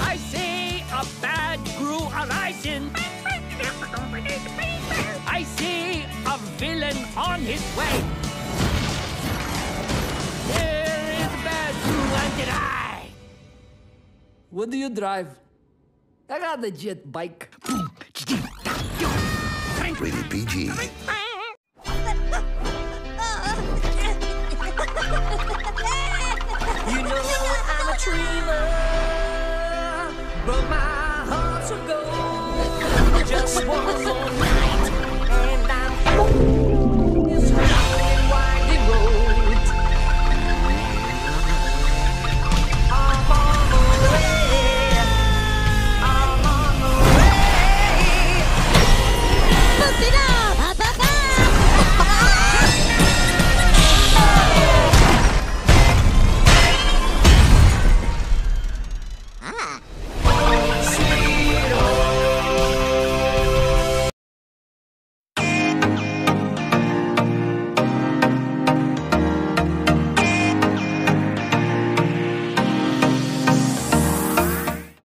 I see a bad Gru arising. I see a villain on his way. There is a bad Gru and I. What do you drive? I got a jet bike. Rated PG. Oh my